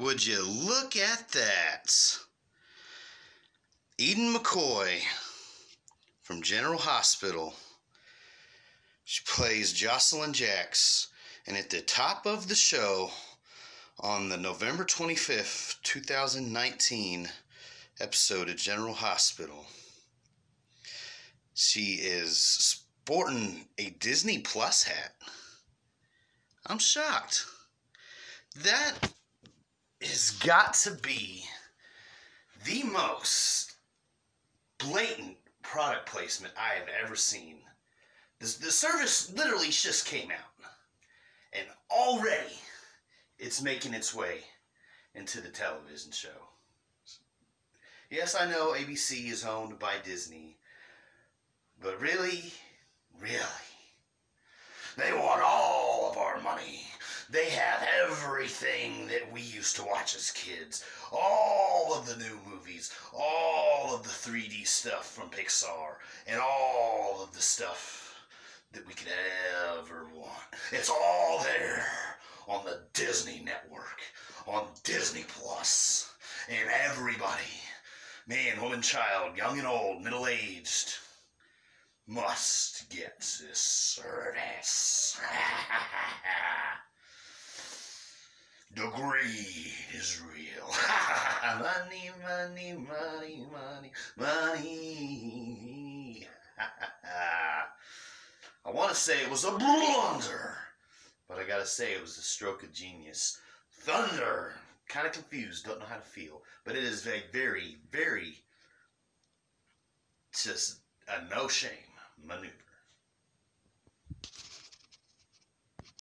Would you look at that? Eden McCoy from General Hospital. She plays Josslyn Jacks. And at the top of the show, on the November 25th, 2019 episode of General Hospital, she is sporting a Disney Plus hat. I'm shocked. That has got to be the most blatant product placement I have ever seen. The, the service literally just came out, and already it's making its way into the television show. Yes, I know ABC is owned by Disney, but really, really, they want all of our money. They have everything that we used to watch as kids. All of the new movies, all of the 3D stuff from Pixar, and all of the stuff that we could ever want. It's all there on the Disney network, on Disney Plus, and everybody, man, woman, child, young and old, middle aged, must get this service. The greed is real. money, money, money, money, money. I want to say it was a blunder, but I gotta say it was a stroke of genius. Thunder. Kind of confused, don't know how to feel, but it is a very, very just a no shame maneuver.